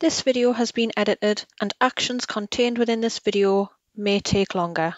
This video has been edited and actions contained within this video may take longer.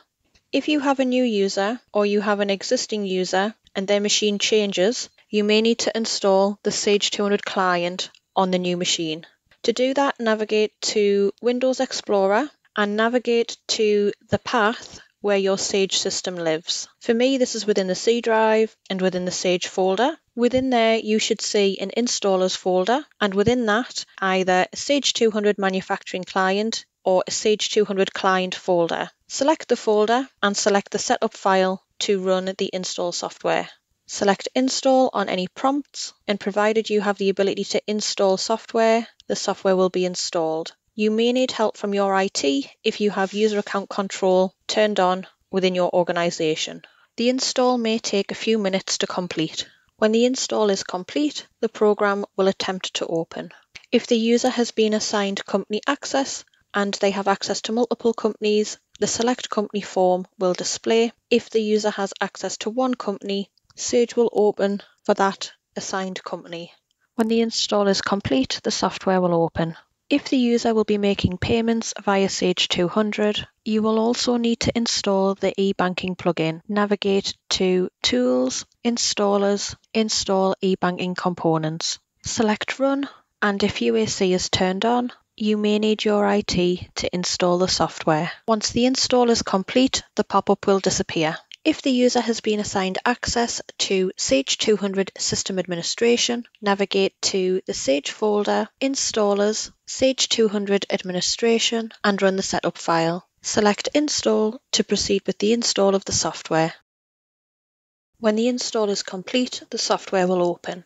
If you have a new user or you have an existing user and their machine changes, you may need to install the Sage 200 client on the new machine. To do that, navigate to Windows Explorer and navigate to the path where your Sage system lives. For me, this is within the C drive and within the Sage folder. Within there, you should see an installers folder, and within that, either a Sage 200 manufacturing client or a Sage 200 client folder. Select the folder and select the setup file to run the install software. Select install on any prompts, and provided you have the ability to install software, the software will be installed. You may need help from your IT if you have user account control turned on within your organization. The install may take a few minutes to complete. When the install is complete, the program will attempt to open. If the user has been assigned company access and they have access to multiple companies, the select company form will display. If the user has access to one company, Sage will open for that assigned company. When the install is complete, the software will open. If the user will be making payments via Sage 200, you will also need to install the eBanking plugin. Navigate to Tools, Installers, Install eBanking Components. Select Run, and if UAC is turned on, you may need your IT to install the software. Once the install is complete, the pop-up will disappear. If the user has been assigned access to Sage 200 System Administration, navigate to the Sage folder, Installers, Sage 200 Administration, and run the setup file. Select Install to proceed with the install of the software. When the install is complete, the software will open.